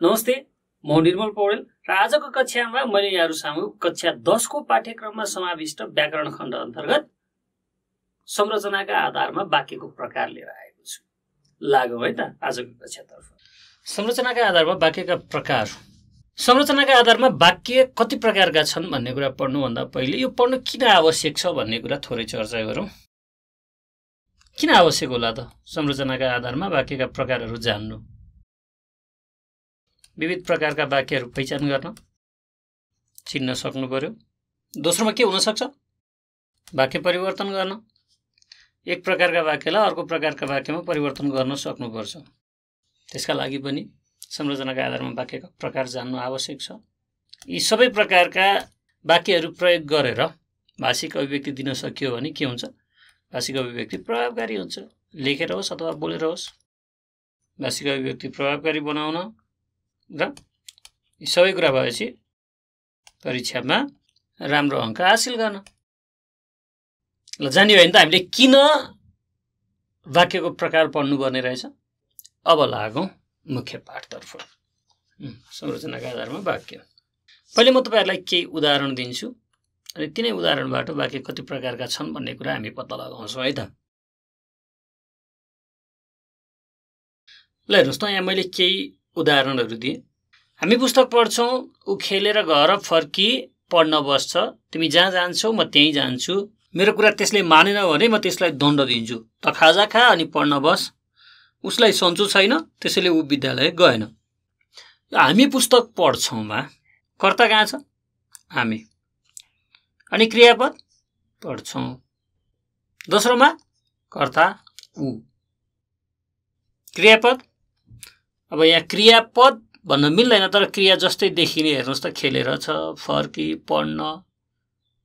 नमस्ते म निर्मल पौडेल र आजको कक्षामा मैले यहाँहरू सामु कक्षा दसको पाठ्यक्रममा समाविष्ट व्याकरण खण्ड अन्तर्गत संरचनाका आधारमा वाक्यको प्रकार लिएर आएको छु। लागौँ है त आजको कक्षातर्फ। संरचनाका आधारमा वाक्यका प्रकार। संरचनाका आधारमा वाक्य कति प्रकारका छन् भन्ने कुरा पढ्नुभन्दा पहिले यो पढ्नु किन आवश्यक छ भन्ने कुरा थोरै चर्चा गरौँ। किन आवश्यक होला त संरचनाका आधारमा वाक्यका प्रकारहरू जान्नु? विविध प्रकारका वाक्यहरू पहिचान गर्न चिन्न सक्नु पर्यो। दोस्रोमा के हुनसक्छ? वाक्य परिवर्तन गर्न। एक प्रकारका वाक्यलाई अर्को प्रकारका वाक्यमा परिवर्तन गर्न सक्नुपर्छ। त्यसका लागि पनि संरचनाका आधारमा वाक्यका प्रकार जान्नु आवश्यक छ। यी सबै प्रकारका वाक्यहरू प्रयोग गरेर भाषिक अभिव्यक्ति दिन सकियो भने के हुन्छ? भाषिक अभिव्यक्ति प्रभावकारी हुन्छ। लेखेर होस् अथवा बोलेर होस्। भाषिक अभिव्यक्ति प्रभावकारी बनाउन र सबै कुरा भएपछि परीक्षामा राम्रो अङ्क हासिल गर्न। ल जान्यो भने त हामीले किन वाक्यको प्रकार पढ्नुपर्ने रहेछ? अब लागौँ मुख्य पाठतर्फ। संरचनाका आधारमा वाक्य। पहिले म तपाईँहरूलाई केही उदाहरण दिन्छु अनि तिनै उदाहरणबाट वाक्य कति प्रकारका छन् भन्ने कुरा हामी पत्ता लगाउँछौँ है त। ल हेर्नुहोस् त यहाँ मैले केही उदाहरणहरू दिएँ। हामी पुस्तक पढ्छौँ ऊ खेलेर घर फर्की पढ्न बस्छ। तिमी जहाँ जान्छौ म त्यहीँ जान्छु। मेरो कुरा त्यसले मानेन भने म त्यसलाई दण्ड दिन्छु। त खाजा खा अनि पढ्न बस। उसलाई सन्चो छैन त्यसैले ऊ विद्यालय गएन। हामी पुस्तक पढ्छौँमा कर्ता कहाँ छ? हामी। अनि क्रियापद? पढ्छौँ। दोस्रोमा कर्ता ऊ। क्रियापद? अब यहाँ क्रियापद भन्न मिल्दैन तर क्रिया जस्तै देखिने हेर्नुहोस् त खेलेर छ फर्की पढ्न।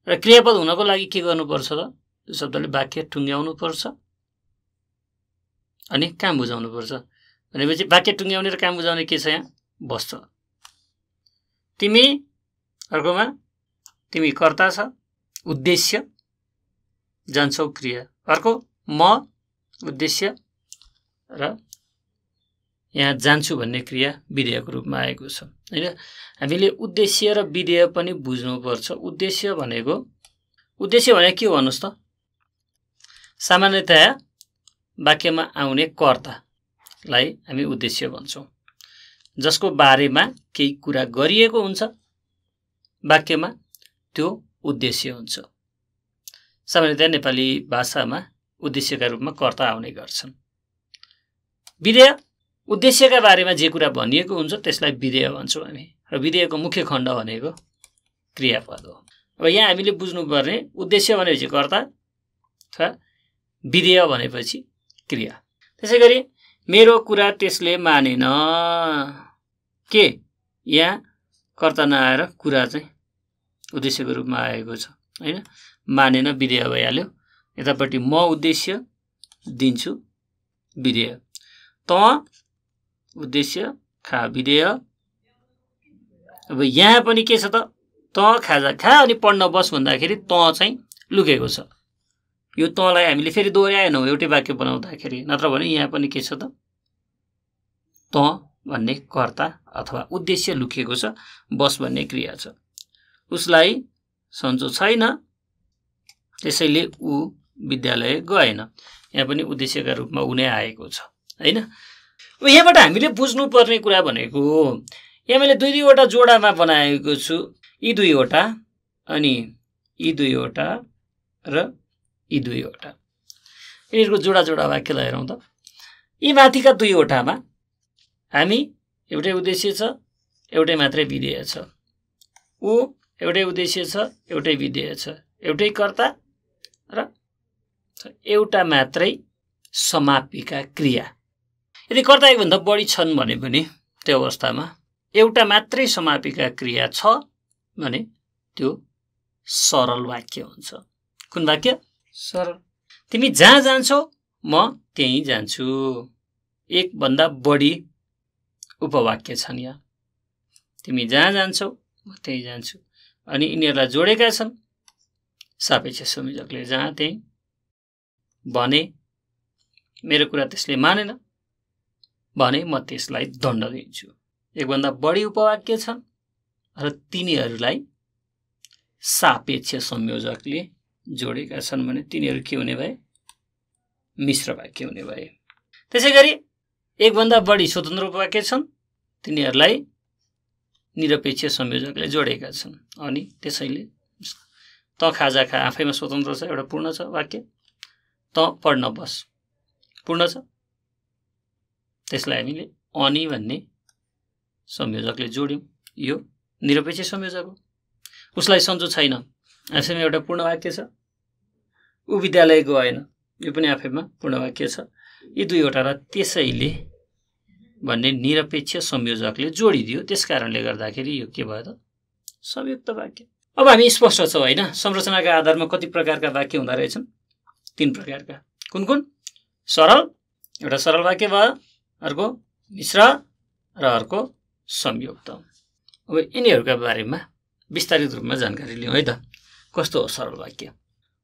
र क्रियापद हुनको लागि के गर्नुपर्छ त? त्यो शब्दले वाक्य टुङ्ग्याउनु पर्छ अनि काम बुझाउनु पर्छ भनेपछि वाक्य टुङ्ग्याउने र काम बुझाउने के छ यहाँ? बस्छ। तिमी अर्कोमा तिमी कर्ता छ उद्देश्य जान्छौ क्रिया। अर्को म उद्देश्य र यहाँ जान्छु भन्ने क्रिया विधेयको रूपमा आएको छ। होइन? हामीले उद्देश्य र विधेय पनि बुझ्नुपर्छ। उद्देश्य भनेको उद्देश्य भने के हो भन्नुहोस् त? सामान्यतया वाक्यमा आउने कर्तालाई हामी उद्देश्य भन्छौँ। जसको बारेमा केही कुरा गरिएको हुन्छ वाक्यमा त्यो उद्देश्य हुन्छ। सामान्यतया नेपाली भाषामा उद्देश्यका रूपमा कर्ता आउने गर्छन्। विधेय उद्देश्यका बारेमा जे कुरा भनिएको हुन्छ त्यसलाई विधेय भन्छौँ हामी। र विधेयको मुख्य खण्ड भनेको क्रियापद हो। अब यहाँ हामीले बुझ्नुपर्ने उद्देश्य भनेपछि कर्ता अथवा विधेय भनेपछि क्रिया। त्यसै गरी मेरो कुरा त्यसले मानेन। के यहाँ कर्ता नआएर कुरा चाहिँ उद्देश्यको रूपमा आएको छ? होइन? मानेन विधेय भइहाल्यो। यतापट्टि म उद्देश्य दिन्छु विधेय। त उद्देश्य खा विधेय। अब यहाँ पनि के छ त? त खाजा खा अनि पढ्न बस भन्दाखेरि त चाहिँ लुकेको छ। यो तँलाई हामीले फेरि दोहोऱ्याएनौँ एउटै वाक्य बनाउँदाखेरि नत्र भने यहाँ पनि के छ त? त भन्ने कर्ता अथवा उद्देश्य लुकिएको छ बस भन्ने क्रिया छ। उसलाई सन्चो छैन त्यसैले ऊ विद्यालय गएन। यहाँ पनि उद्देश्यका रूपमा ऊ नै आएको छ होइन? यहाँबाट हामीले बुझ्नुपर्ने कुरा भनेको यहाँ मैले दुई दुईवटा जोडामा बनाएको छु। यी दुईवटा अनि यी दुईवटा र यी दुईवटा। यिनीहरूको जोडा जोडा वाक्यलाई हेरौँ त। यी माथिका दुईवटामा हामी एउटै उद्देश्य छ एउटै मात्रै विधेय छ। ऊ एउटै उद्देश्य छ एउटै विधेय छ। एउटै कर्ता र एउटा मात्रै समापिका क्रिया। यदि कर्ता एकभन्दा बढी छन् भने पनि त्यो अवस्थामा एउटा मात्रै समापिका क्रिया छ भने त्यो सरल वाक्य हुन्छ। कुन वाक्य? सरल। तिमी जहाँ जान्छौ म त्यहीँ जान्छु। एकभन्दा बढी उपवाक्य छन् यहाँ। तिमी जहाँ जान्छौ म त्यहीँ जान्छु। अनि यिनीहरूलाई जोडेका छन् सापेक्ष संयोजकले जहाँ त्यहीँ भने मेरो कुरा त्यसले मानेन। भने म त्यसलाई दण्ड दिन्छु। एकभन्दा बढी उपवाक्य छन्? र तिनीहरूलाई सापेक्ष संयोजकले जोडेका छन् भने तिनीहरू के हुने भए? मिश्र वाक्य हुने भए। त्यसै गरी एकभन्दा बढी स्वतन्त्र उपवाक्य छन्? तिनीहरूलाई निरपेक्ष संयोजकले जोडेका छन्। अनि त्यसैले त खाजा खा आफैमा स्वतन्त्र छ एउटा पूर्ण छ वाक्य। त पढ्न बस। पूर्ण छ? त्यसलाई हामीले अनि भन्ने संयोजकले जोड्यौँ। यो निरपेक्ष संयोजक हो। उसलाई सन्चो छैन। आफैमा एउटा पूर्ण वाक्य छ। ऊ विद्यालय गएन यो पनि आफैमा पूर्ण वाक्य छ। यी दुईवटा र त्यसैले भन्ने निरपेक्ष संयोजकले जोडिदियो। त्यस कारणले गर्दाखेरि यो के भयो त? संयुक्त वाक्य। अब हामी स्पष्ट छौँ होइन? संरचनाका आधारमा कति प्रकारका वाक्य हुँदो रहेछन्? तिन प्रकारका। कुन कुन? सरल। एउटा सरल वाक्य भयो। अर्को मिश्र र अर्को संयुक्त। अब यिनीहरूका बारेमा विस्तारित रूपमा जानकारी लिउँ है त। कस्तो हो सरल वाक्य?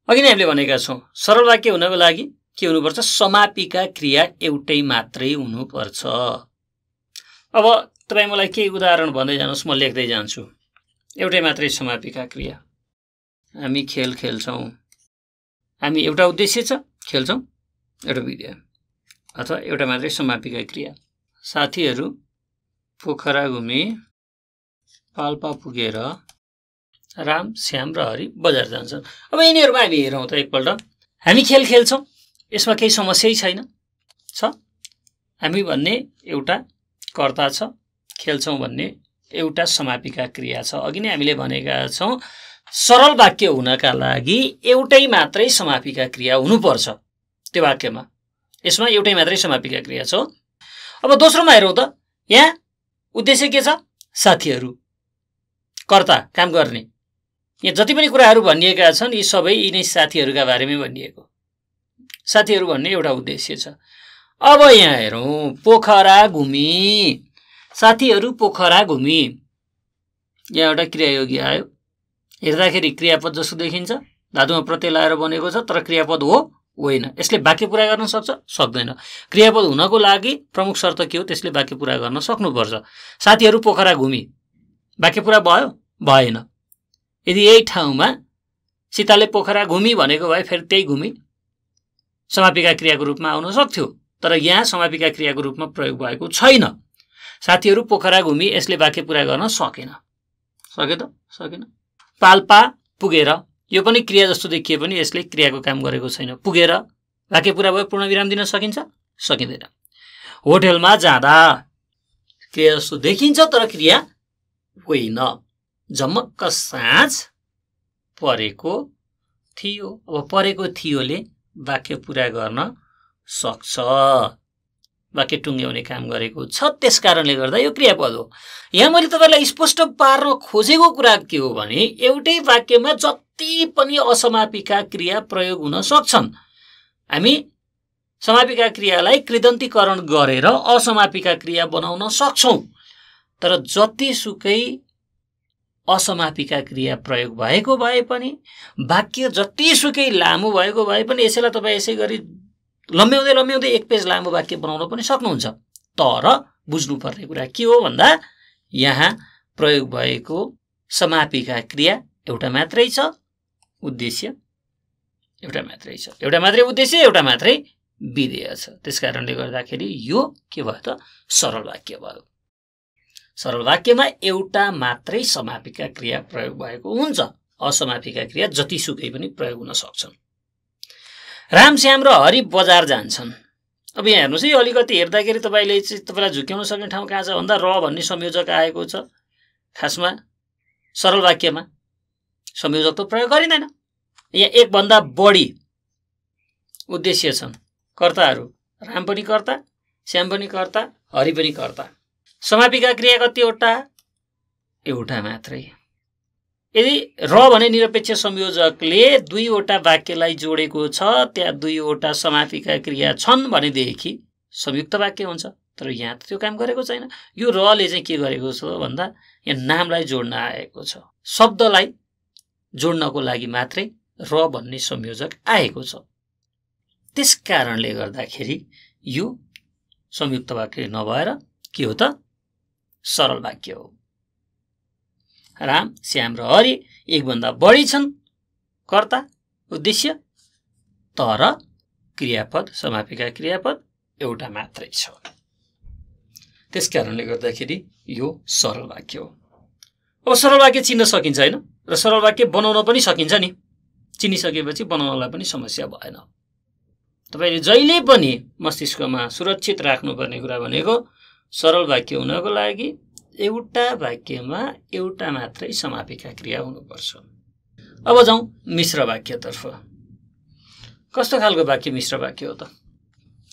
अघि नै हामीले भनेका छौँ सरल वाक्य हुनको लागि के हुनुपर्छ? समापिका क्रिया एउटै मात्रै हुनुपर्छ। अब तपाईँ मलाई केही उदाहरण भन्दै जानुहोस् म लेख्दै जान्छु। एउटै मात्रै समापिका क्रिया। हामी खेल खेल्छौँ। हामी एउटा उद्देश्य छ खेल्छौँ। एउटा विद्या अथवा एउटा मात्रै समापिका क्रिया साथीहरू पोखरा घुमे पाल्पा पुगेर राम श्याम र हरि बजार जान्छन्। अब यिनीहरूमा हामी हेरौँ त एकपल्ट। हामी खेल खेल्छौँ। यसमा केही समस्यै छैन। छ। हामी भन्ने एउटा कर्ता छ। खेल्छौँ भन्ने एउटा समापिका क्रिया छ। अघि नै हामीले भनेका छौँ सरल वाक्य हुनका लागि एउटै मात्रै समापिका क्रिया हुनुपर्छ। त्यो वाक्यमा। यसमा एउटै मात्रै समापिका क्रिया छ। अब दोस्रोमा हेरौँ त यहाँ उद्देश्य के छ? साथीहरू। कर्ता काम गर्ने। यहाँ जति पनि कुराहरू भनिएका छन् यी सबै यिनै साथीहरूका बारेमै भनिएको। साथीहरू भन्ने एउटा उद्देश्य छ। अब यहाँ हेरौँ पोखरा घुमी। साथीहरू पोखरा घुमी। यहाँ एउटा क्रियायोगी आयो। हेर्दाखेरि क्रियापद जस्तो देखिन्छ। धातुमा प्रत्यय लाएर बनेको छ तर क्रियापद हो। होइन। यसले वाक्य पुरा गर्न सक्छ? सक्दैन। क्रियापद हुनको लागि प्रमुख शर्त के हो? त्यसले वाक्य पुरा गर्न सक्नुपर्छ। साथीहरू पोखरा घुमी। वाक्य पुरा भयो? भएन। यदि यही ठाउँमा सीताले पोखरा घुमी भनेको भए फेरि त्यही घुमी। समापिका क्रियाको रूपमा आउन सक्थ्यो तर यहाँ समापिका क्रियाको रूपमा प्रयोग भएको छैन। साथीहरू पोखरा घुमी यसले वाक्य पुरा गर्न सकेन। सके त सकेन। पाल्पा पुगेर यो पनि क्रिया जस्तो देखिए पनि यसले क्रियाको काम गरेको छैन। पुगेर वाक्य पुरा भयो पूर्ण विराम दिन सकिन्छ? सकिँदैन। होटेलमा जाँदा क्रिया जस्तो देखिन्छ तर क्रिया होइन। झमक्क साँझ परेको थियो। अब परेको थियोले वाक्य पुरा गर्न सक्छ। वाक्य टुङ्ग्याउने काम गरेको छ। त्यस कारणले गर्दा यो क्रियापद हो। यहाँ मैले तपाईँलाई स्पष्ट पार्न खोजेको कुरा के हो भने एउटै वाक्यमा जति पनि असमापिका क्रिया प्रयोग हुन सक्छन् हामी समापिका क्रियालाई कृदन्तीकरण गरेर असमापिका क्रिया बनाउन सक्छौँ। तर जतिसुकै असमापिका क्रिया प्रयोग भएको भए पनि वाक्य जतिसुकै लामो भएको भए पनि यसैलाई तपाईँ यसै गरी लम्ब्याउँदै लम्ब्याउँदै एक पेज लामो वाक्य बनाउन पनि सक्नुहुन्छ। तर बुझ्नुपर्ने कुरा के हो भन्दा यहाँ प्रयोग भएको समापिका क्रिया एउटा मात्रै छ। उद्देश्य एउटा मात्रै छ। एउटा मात्रै उद्देश्य एउटा मात्रै विधेय छ। त्यस कारणले गर्दाखेरि यो के भयो त? सरल वाक्य भयो। सरल वाक्यमा एउटा मात्रै समापिका क्रिया प्रयोग भएको हुन्छ। असमापिका क्रिया जतिसुकै पनि प्रयोग हुन सक्छन्। रामश्याम र हरि बजार जान्छन्। अब यहाँ हेर्नुहोस् है अलिकति हेर्दाखेरि तपाईँले चाहिँ तपाईँलाई झुक्याउन सक्ने ठाउँ कहाँ छ भन्दा र भन्ने संयोजक आएको छ। खासमा सरल वाक्यमा संयोजक त प्रयोग गरिँदैन। यहाँ एकभन्दा बढी उद्देश्य छन्। कर्ताहरू राम पनि कर्ता श्याम पनि कर्ता हरि पनि कर्ता। समापिका क्रिया कतिवटा एउटा मात्रै। यदि र भने निरपेक्ष संयोजकले दुईवटा वाक्यलाई जोडेको छ त्यहाँ दुईवटा समापिका क्रिया छन् भनेदेखि संयुक्त वाक्य हुन्छ। तर यहाँ त त्यो काम गरेको छैन। यो रले चाहिँ के गरेको छ भन्दा यहाँ नामलाई जोड्न आएको छ। शब्दलाई जोड्नको लागि मात्रै र भन्ने संयोजक आएको छ। त्यस कारणले गर्दाखेरि यो संयुक्त वाक्य नभएर के हो त? सरल वाक्य हो। राम श्याम र हरि एकभन्दा बढी छन्। कर्ता उद्देश्य तर क्रियापद समापिका क्रियापद एउटा मात्रै छ। त्यस कारणले गर्दाखेरि यो सरल वाक्य हो। अब सरल वाक्य चिन्न सकिन्छ होइन? र सरल वाक्य बनाउन पनि सकिन्छ नि। चिनिसकेपछि बनाउनलाई पनि समस्या भएन। तपाईँले जहिले पनि मस्तिष्कमा सुरक्षित राख्नुपर्ने कुरा भनेको सरल वाक्य हुनको लागि एउटा वाक्यमा एउटा मात्रै समापिका क्रिया हुनुपर्छ। अब जाउँ मिश्र वाक्यतर्फ। कस्तो खालको वाक्य मिश्र वाक्य हो त?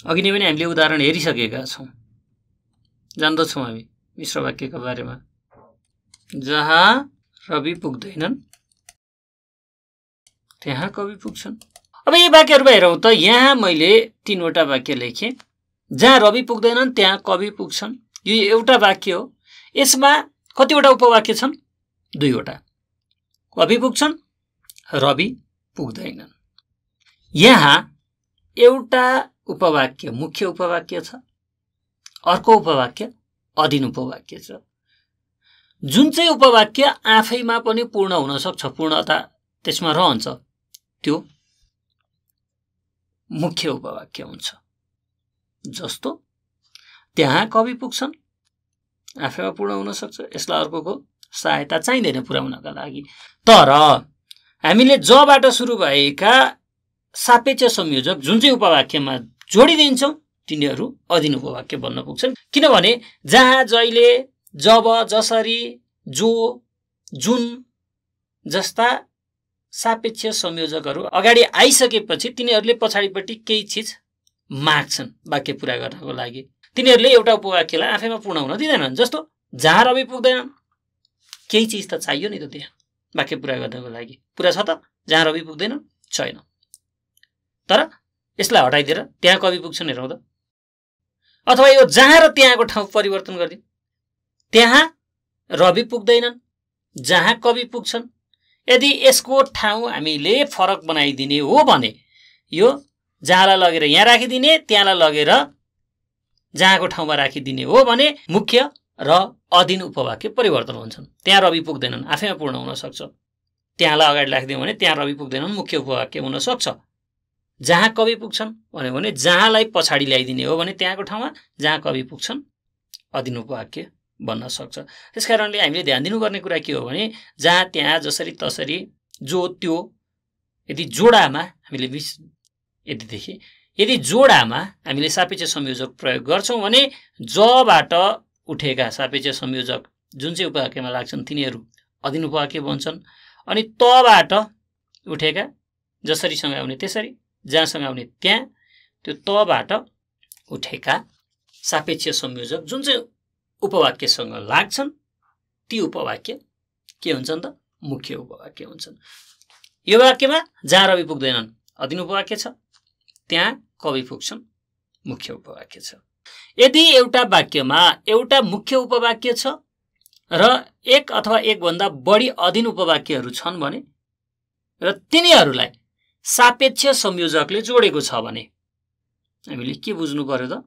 अघि नै पनि हामीले उदाहरण हेरिसकेका छौँ। जान्दछौँ हामी मिश्र वाक्यको बारेमा। जहाँ रवि पुग्दैनन् त्यहाँ कवि पुग्छन्। अब यी वाक्यहरूमा हेरौँ त यहाँ मैले तिनवटा वाक्य लेखेँ। जहाँ रवि पुग्दैनन् त्यहाँ कवि पुग्छन्। यो एउटा वाक्य हो। यसमा कतिवटा उपवाक्य छन्? दुईवटा। कवि पुग्छन् रवि पुग्दैनन्। यहाँ एउटा उपवाक्य मुख्य उपवाक्य छ अर्को उपवाक्य अधीन उपवाक्य छ। जुन चाहिँ उपवाक्य आफैमा पनि पूर्ण हुन सक्छ पूर्णता त्यसमा रहन्छ त्यो मुख्य उपवाक्य हुन्छ। जस्तो त्यहाँ कवि पुग्छन् आफैमा पूर्ण हुन सक्छ। यसलाई अर्कोको सहायता चाहिँदैन पुर्याउनका लागि। तर हामीले जबाट सुरु भएका सापेक्ष संयोजक जुन चाहिँ उपवाक्यमा जोडिदिन्छौँ तिनीहरू अधीन उपवाक्य बन्न पुग्छन्। किनभने जहाँ जहिले जब जसरी जो जुन जस्ता सापेक्ष संयोजकहरू अगाडि आइसकेपछि तिनीहरूले पछाडिपट्टि केही चिज माग्छन् वाक्य पुरा गर्नको लागि। तिनीहरूले एउटा उपवाक्यलाई आफैमा पूर्ण हुन दिँदैनन् जस्तो जहाँ रवि पुग्दैनन् केही चिज त चाहियो नि त त्यहाँ वाक्य पुरा गर्नको लागि। पुरा छ त? जहाँ रवि पुग्दैन? छैन। तर यसलाई हटाइदिएर त्यहाँ कवि पुग्छन् हेरौँ त। अथवा यो जहाँ र त्यहाँको ठाउँ परिवर्तन गरिदिउँ। त्यहाँ रवि पुग्दैनन् जहाँ कवि पुग्छन्। यदि यसको ठाउँ हामीले फरक बनाइदिने हो भने यो जहाँलाई लगेर यहाँ राखिदिने त्यहाँलाई लगेर जहाँको ठाउँमा राखिदिने हो भने मुख्य र अधीन उपवाक्य परिवर्तन हुन्छन्। त्यहाँ रवि पुग्दैनन् आफैमा पूर्ण हुन सक्छ। त्यहाँलाई अगाडि राखिदियो भने त्यहाँ रवि पुग्दैनन् मुख्य उपवाक्य हुन सक्छ। जहाँ कवि पुग्छन् भन्यो भने जहाँलाई पछाडि ल्याइदिने हो भने त्यहाँको ठाउँमा जहाँ कवि पुग्छन् अधीन उपवाक्य बन्न सक्छ। त्यस कारणले हामीले ध्यान दिनुपर्ने कुरा के हो भने जहाँ त्यहाँ जसरी तसरी जो त्यो यदि जोडामा हामीले विस यदिदेखि यदि जोडामा हामीले सापेक्ष संयोजक प्रयोग गर्छौँ भने जबाट उठेका सापेक्ष संयोजक जुन चाहिँ उपवाक्यमा लाग्छन् तिनीहरू अधीन उपवाक्य बन्छन् अनि तबाट उठेका जसरीसँग आउने त्यसरी जहाँसँग आउने त्यहाँ त्यो तबाट उठेका सापेक्ष संयोजक जुन चाहिँ उपवाक्यसँग लाग्छन् ती उपवाक्य के हुन्छन् त? मुख्य उपवाक्य हुन्छन्। यो वाक्यमा जहाँ रवि पुग्दैनन् अधीन उपवाक्य छ त्यहाँ कवि पुग्छन् मुख्य उपवाक्य छ। यदि एउटा वाक्यमा एउटा मुख्य उपवाक्य छ र एक अथवा एकभन्दा बढी अधीन उपवाक्यहरू छन् भने र तिनीहरूलाई सापेक्ष संयोजकले जोडेको छ भने हामीले के बुझ्नु पर्यो त?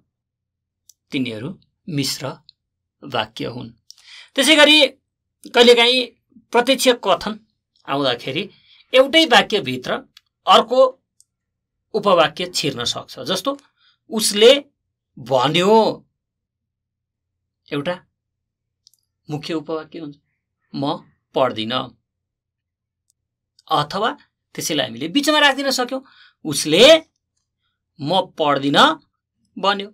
तिनीहरू मिश्र वाक्य हुन्। त्यसै गरी कहिलेकाहीँ प्रत्यक्ष कथन आउँदाखेरि एउटै वाक्यभित्र अर्को उपवाक्य छिर्न सक्छ। जस्तो उसले भन्यो एउटा मुख्य उपवाक्य हुन्छ म पढ्दिनँ। अथवा त्यसैलाई हामीले बिचमा राखिदिन सक्यौँ उसले म पढ्दिनँ भन्यो।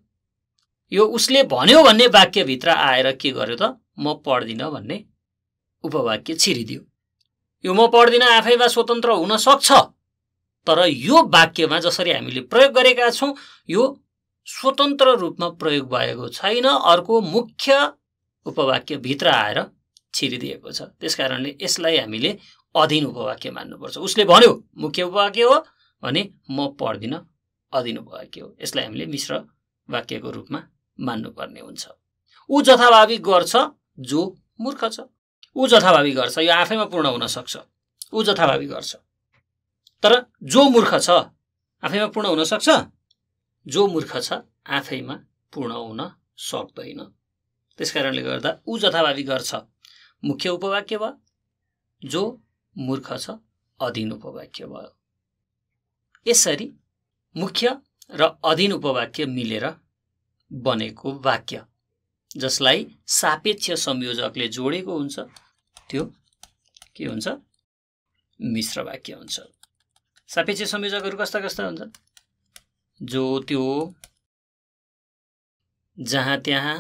यो उसले भन्यो भन्ने वाक्यभित्र आएर के गर्यो त म पढ्दिनँ भन्ने उपवाक्य छिरिदियो। यो म पढ्दिनँ आफैमा स्वतन्त्र हुन सक्छ। तर यो वाक्यमा जसरी हामीले प्रयोग गरेका छौँ यो स्वतन्त्र रूपमा प्रयोग भएको छैन अर्को मुख्य उपवाक्यभित्र आएर छिरिदिएको छ। त्यस कारणले यसलाई हामीले अधीन उपवाक्य मान्नुपर्छ। उसले भन्यो मुख्य उपवाक्य हो भने म पढ्दिनँ अधीन उपवाक्य हो। यसलाई हामीले मिश्र वाक्यको रूपमा मान्नुपर्ने हुन्छ। ऊ जथाभावी गर्छ जो मूर्ख छ। ऊ जथाभावी गर्छ। यो आफैमा पूर्ण हुन सक्छ। ऊ जथाभावी गर्छ। तर जो मूर्ख छ आफैमा पूर्ण हुन सक्छ? जो मूर्ख छ आफैमा पूर्ण हुन सक्दैन। त्यस कारणले गर्दा ऊ जथाभावी गर्छ। मुख्य उपवाक्य भयो। जो मूर्ख छ अधीन उपवाक्य भयो। यसरी मुख्य र अधीन उपवाक्य मिलेर बनेको वाक्य जसलाई सापेक्ष संयोजकले जोडेको हुन्छ त्यो के हुन्छ? मिश्र वाक्य हुन्छ। सापेक्ष संयोजकहरू कस्ता कस्ता हुन्छन् जो त्यो जहाँ त्यहाँ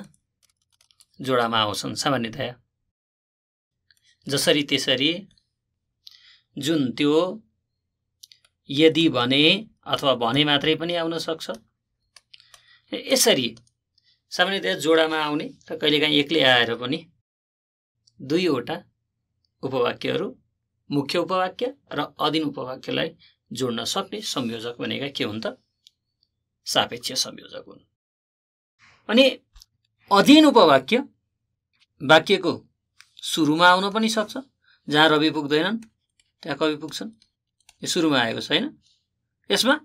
जोडामा आउँछन् सामान्यतया। जसरी त्यसरी जुन त्यो यदि भने अथवा भने मात्रै पनि आउन सक्छ। यसरी सामान्यतया जोडामा आउने र कहिलेकाहीँ एक्लै आएर पनि दुईवटा उपवाक्यहरू मुख्य उपवाक्य र अधीन उपवाक्यलाई जोड्न सक्ने संयोजक भनेका के हुन् त? सापेक्ष संयोजक हुन्। अनि अधीन उपवाक्य वाक्यको सुरुमा आउन पनि सक्छ। जहाँ रवि पुग्दैनन् त्यहाँ कवि पुग्छन्। यो सुरुमा आएको छैन यसमा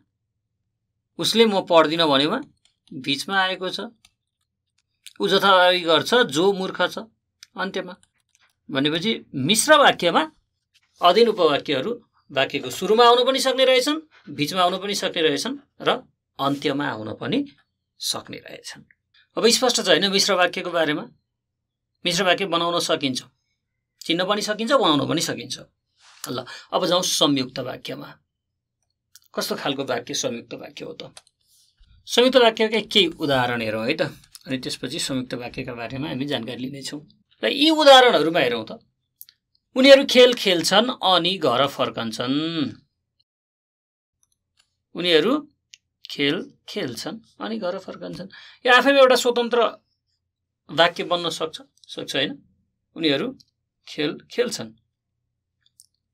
उसले म पढ्दिनँ भनेमा बिचमा आएको छ। ऊ जथाभावी गर्छ जो मूर्ख छ अन्त्यमा। भनेपछि मिश्र वाक्यमा अधीन उपवाक्यहरू वाक्यको सुरुमा आउनु पनि सक्ने रहेछन् बिचमा आउनु पनि सक्ने रहेछन् र अन्त्यमा आउन पनि सक्ने रहेछन्। अब स्पष्ट छ होइन मिश्र वाक्यको बारेमा? मिश्र वाक्य बनाउन सकिन्छ। चिन्न पनि सकिन्छ बनाउन पनि सकिन्छ। ल अब जाउँ संयुक्त वाक्यमा। कस्तो खालको वाक्य संयुक्त वाक्य हो त? संयुक्त वाक्यकै केही उदाहरण हेरौँ है त? अनि त्यसपछि संयुक्त वाक्यका बारेमा हामी जानकारी लिनेछौँ। र यी उदाहरणहरूमा हेरौँ त। उनीहरू खेल खेल्छन् अनि घर फर्कन्छन्। उनीहरू खेल खेल्छन् अनि घर फर्कन्छन्। यो आफैमा एउटा स्वतन्त्र वाक्य बन्न सक्छ सक्छ होइन? उनीहरू खेल खेल्छन्।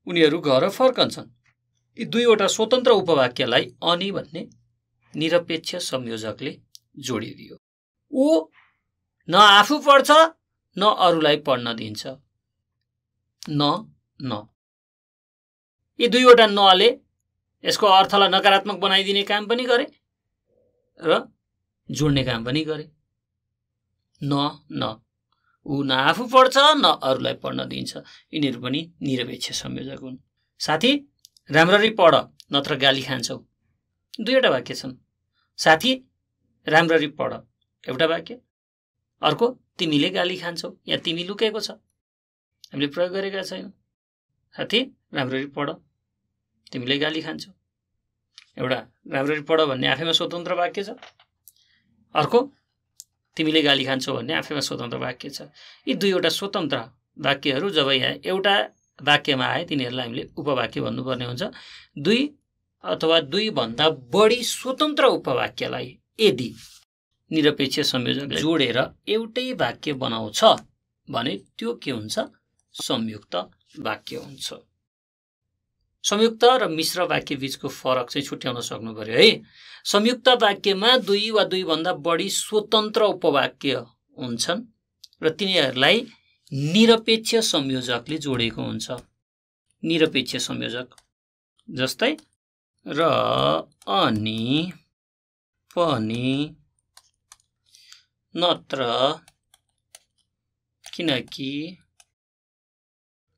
उनीहरू घर फर्कन्छन्। यी दुईवटा स्वतन्त्र उपवाक्यलाई अनि भन्ने निरपेक्ष संयोजकले जोडिदियो। ऊ न आफू पढ्छ न अरूलाई पढ्न दिन्छ। न न। यी दुईवटा नले यसको अर्थलाई नकारात्मक बनाइदिने काम पनि गरे र जोड्ने काम पनि गरे। न न। ऊ न आफू पढ्छ न अरूलाई पढ्न दिन्छ। यिनीहरू पनि निरपेक्ष संयोजक हुन्। साथी राम्ररी पढ नत्र गाली खान्छौ। दुईवटा वाक्य छन्। साथी राम्ररी पढ। एउटा वाक्य। अर्को तिमीले गाली खान्छौ या तिमी लुकेको छ। हामीले प्रयोग गरेका छैनौँ। साथी राम्ररी पढ। तिमीले गाली खान्छौ। एउटा राम्ररी पढ भन्ने आफैमा स्वतन्त्र वाक्य छ। अर्को तिमीले गाली खान्छौ भन्ने आफैमा स्वतन्त्र वाक्य छ। यी दुईवटा स्वतन्त्र वाक्यहरू जब यहाँ एउटा वाक्यमा आए तिनीहरूलाई हामीले उपवाक्य भन्नुपर्ने हुन्छ। दुई अथवा दुईभन्दा बढी स्वतन्त्र उपवाक्यलाई यदि निरपेक्ष संयोजकले जोडेर एउटै वाक्य बनाउँछ भने त्यो के हुन्छ? संयुक्त वाक्य हुन्छ। संयुक्त र मिश्र वाक्य बिचको फरक चाहिँ छुट्याउन सक्नु पर्यो है। संयुक्त वाक्यमा दुई वा दुईभन्दा बढी स्वतन्त्र उपवाक्य हुन्छन् र तिनीहरूलाई निरपेक्ष संयोजकले जोडेको हुन्छ। निरपेक्ष संयोजक जस्तै र अनि पनि नत्र किनकि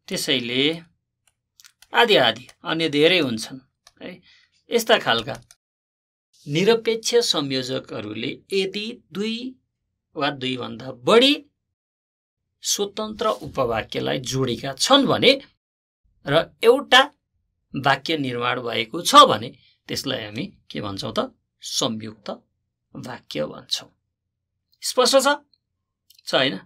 त्यसैले आदि आदि अन्य धेरै हुन्छन् है? यस्ता खालका निरपेक्ष संयोजकहरूले यदि दुई वा दुईभन्दा बढी स्वतन्त्र उपवाक्यलाई जोडेका छन् भने र एउटा वाक्य निर्माण भएको छ भने त्यसलाई हामी के भन्छौँ त? संयुक्त वाक्य भन्छौँ। स्पष्ट छ? छ होइन?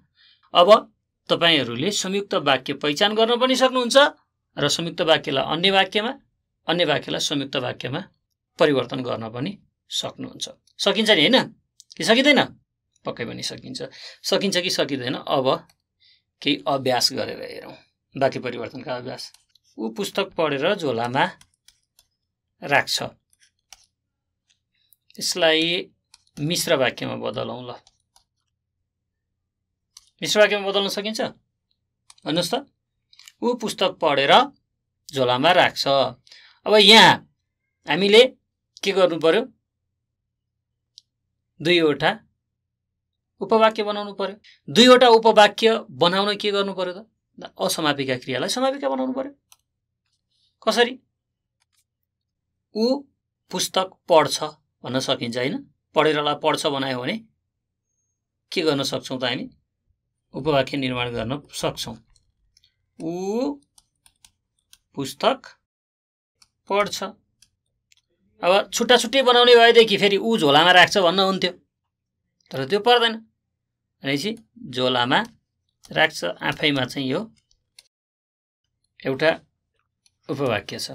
अब तपाईँहरूले संयुक्त वाक्य पहिचान गर्न पनि सक्नुहुन्छ र संयुक्त वाक्यलाई अन्य वाक्यमा अन्य वाक्यलाई संयुक्त वाक्यमा परिवर्तन गर्न पनि सक्नुहुन्छ। सकिन्छ नि होइन? कि सकिँदैन? पक्कै पनि सकिन्छ। सकिन्छ कि सकिँदैन? अब केही अभ्यास गरेर हेरौँ। वाक्य परिवर्तनका अभ्यास। ऊ पुस्तक पढेर झोलामा राख्छ। यसलाई मिश्र वाक्यमा बदलौँ ल। मिश्र वाक्यमा बदल्न सकिन्छ? भन्नुहोस् त। ऊ पुस्तक पढेर झोलामा राख्छ। अब यहाँ हामीले के गर्नु पर्यो? दुईवटा उपवाक्य बनाउनु पर्यो। दुईवटा उपवाक्य बनाउन के गर्नु पर्यो त? असमापिका क्रियालाई समापिका बनाउनु पर्यो। कसरी? ऊ पुस्तक पढ्छ भन्न सकिन्छ होइन? पढेरलाई पढ्छ बनायो भने के गर्न सक्छौँ त हामी? उपवाक्य निर्माण गर्न सक्छौँ। ऊ पुस्तक पढ्छ। अब छुट्टा छुट्टै बनाउने भएदेखि फेरि ऊ झोलामा राख्छ भन्न हुन्थ्यो। तर त्यो पर्दैन। भनेपछि झोलामा राख्छ। आफैमा चाहिँ यो एउटा उपवाक्य छ।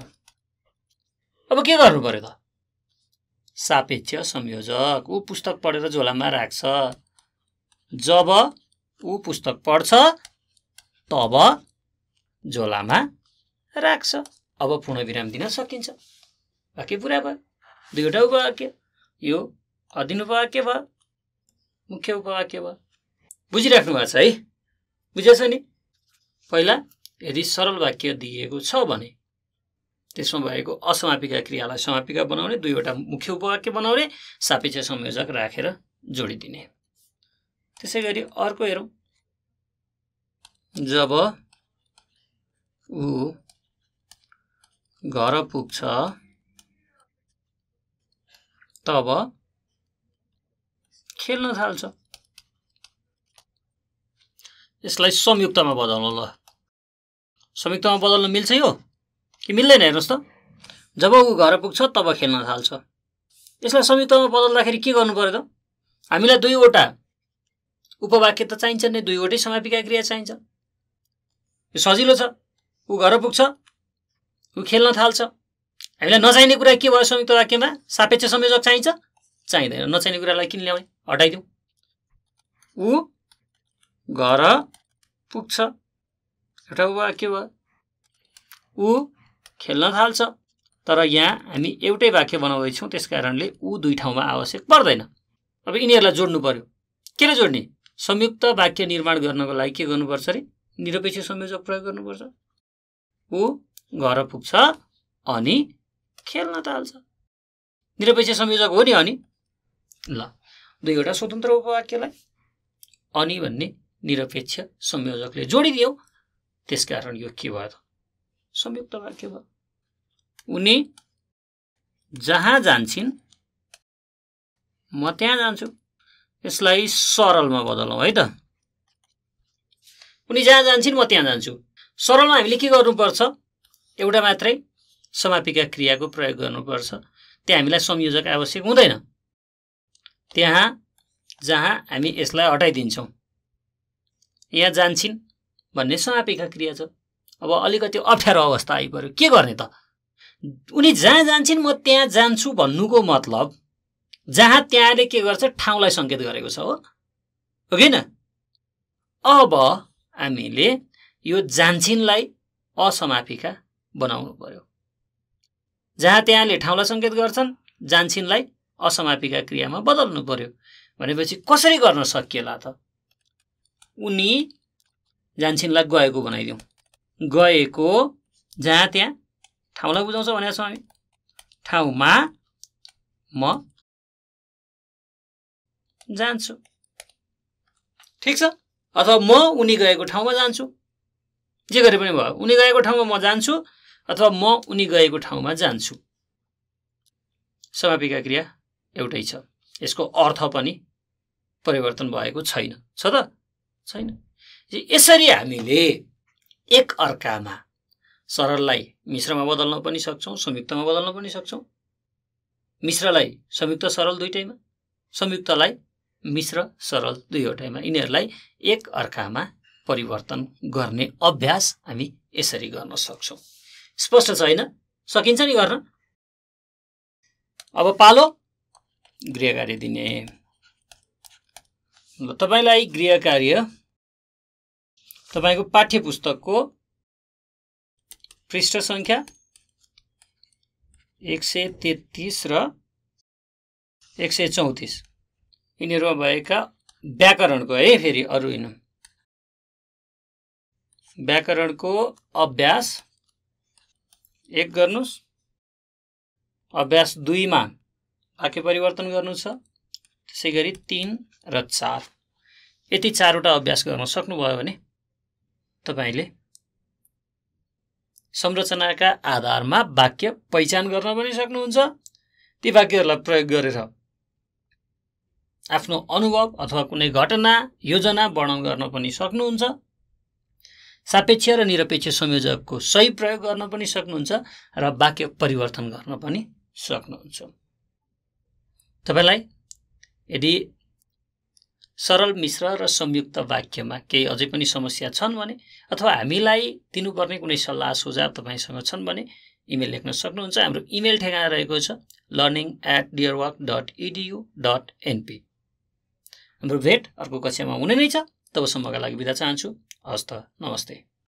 अब के गर्नु पर्यो त? सापेक्ष संयोजक। ऊ पुस्तक पढेर झोलामा राख्छ। जब ऊ पुस्तक पढ्छ तब झोलामा राख्छ। अब पूर्ण विराम दिन सकिन्छ। वाक्य पुरा भयो। दुईवटा उपवाक्य। यो अधीन उपवाक्य भयो। मुख्य उपवाक्य भयो। बुझिराख्नु भएको छ है? बुझेछ नि? पहिला यदि सरल वाक्य दिएको छ भने त्यसमा भएको असमापिका क्रियालाई समापिका बनाउने दुईवटा मुख्य उपवाक्य बनाउने सापेक्ष संयोजक राखेर जोडिदिने। त्यसै गरी अर्को हेरौँ। जब ऊ घर पुग्छ तब खेल्न थाल्छ। यसलाई संयुक्तमा बदल्नु ल। संयुक्तमा बदल्न मिल्छ यो? कि मिल्दैन हेर्नुहोस् त। जब ऊ घर पुग्छ तब खेल्न थाल्छ। यसलाई संयुक्तमा बदल्दाखेरि के गर्नु पर्यो त? हामीलाई दुईवटा उपवाक्य त चाहिन्छ नै दुईवटै समापिका क्रिया चाहिन्छ। यो सजिलो छ ऊ घर पुग्छ ऊ खेल्न थाल्छ। हामीलाई नचाहिने कुरा के भयो संयुक्त वाक्यमा? सापेक्ष संयोजक चाहिन्छ? चाहिँदैन नचाहिने कुरालाई किन ल्याउने? हटाइदिउँ। ऊ घर पुग्छ। एउटा वाक्य भयो। ऊ खेल्न थाल्छ तर यहाँ हामी एउटै वाक्य बनाउँदैछौँ त्यस कारणले ऊ दुई ठाउँमा आवश्यक पर्दैन। अब यिनीहरूलाई जोड्नु पर्यो। केले जोड्ने? संयुक्त वाक्य निर्माण गर्नको लागि के गर्नुपर्छ अरे? निरपेक्ष संयोजक प्रयोग गर्नुपर्छ। ऊ घर पुग्छ अनि खेल्न थाल्छ। निरपेक्ष संयोजक हो नि अनि? ल दुईवटा स्वतन्त्र उपवाक्यलाई अनि भन्ने निरपेक्ष संयोजकले जोडिदियो। त्यसकारण यो के भयो त? संयुक्त वाक्य भयो। उनी जहाँ जान्छन् म त्यहाँ जान्छु। यसलाई सरलमा बदलौँ है त? उनी जहाँ जान्छन् म त्यहाँ जान्छु। सरलमा हामीले के गर्नुपर्छ? एउटा मात्रै समापिका क्रियाको प्रयोग गर्नुपर्छ। त्यहाँ हामीलाई संयोजक आवश्यक हुँदैन। त्यहाँ जहाँ हामी यसलाई हटाइदिन्छौँ। यहाँ जान्छन् भन्ने समापिका क्रिया छ। अब अलिकति अप्ठ्यारो अवस्था आइपऱ्यो। के गर्ने त? उनी जहाँ जान्छन् म त्यहाँ जान्छु भन्नुको मतलब जहाँ त्यहाँले के गर्छ ठाउँलाई सङ्केत गरेको छ हो। किन अब हामीले यो जान्छिनलाई असमापिका बनाउनु पर्यो। जहाँ त्यहाँले ठाउँलाई सङ्केत गर्छन् जान्छिनलाई असमापिका क्रियामा बदल्नु पर्यो। भनेपछि कसरी गर्न सकिएला त? उनी जान्छिनलाई गएको बनाइदिउँ। गएको जहाँ त्यहाँ ठाउँलाई बुझाउँछ भनेको छौँ हामी। ठाउँमा म जान्छु। ठिक छ? अथवा म उनी गएको ठाउँमा जान्छु। जे गरे पनि भयो। उनी गएको ठाउँमा म जान्छु अथवा म उनी गएको ठाउँमा जान्छु। समापिका क्रिया एउटै छ। यसको अर्थ पनि परिवर्तन भएको छैन। छ त? छैन। यसरी हामीले एक अर्कामा सरललाई मिश्रमा बदल्न पनि सक्छौँ संयुक्तमा बदल्न पनि सक्छौँ। मिश्रलाई संयुक्त सरल दुइटैमा संयुक्तलाई मिश्र सरल दुईवटैमा यिनीहरूलाई एक अर्कामा परिवर्तन गर्ने अभ्यास हामी यसरी गर्न सक्छौँ। स्पष्ट छ होइन? सकिन्छ नि गर्न? अब पालो गृह कार्य दिने। ल तपाईँलाई गृह कार्य तपाईँको पाठ्य पुस्तकको पृष्ठ सङ्ख्या एक सय तेत्तिस र एक सय चौतिस। यिनीहरूमा भएका व्याकरणको है फेरि अरू होइन व्याकरणको अभ्यास एक गर्नुहोस्। अभ्यास दुईमा वाक्य परिवर्तन गर्नु छ त्यसै गरी तिन र चार। यति चारवटा अभ्यास गर्न सक्नुभयो भने तपाईँले संरचनाका आधारमा वाक्य पहिचान गर्न पनि सक्नुहुन्छ। ती वाक्यहरूलाई प्रयोग गरेर आफ्नो अनुभव अथवा कुनै घटना योजना वर्णन गर्न पनि सक्नुहुन्छ। सापेक्ष र निरपेक्ष संयोजकको सही प्रयोग गर्न पनि सक्नुहुन्छ र वाक्य परिवर्तन गर्न पनि सक्नुहुन्छ। तपाईँलाई यदि सरल मिश्र र संयुक्त वाक्यमा केही अझै पनि समस्या छन् भने अथवा हामीलाई दिनुपर्ने कुनै सल्लाह सुझाव तपाईँसँग छन् भने इमेल लेख्न सक्नुहुन्छ। हाम्रो इमेल ठेगाना रहेको छ learning at Deerwalk dot edu dot N P हाम्रो भेट अर्को कक्षामा हुने नै छ। तबसम्मका लागि बिदा चाहन्छु। हस्त नमस्ते।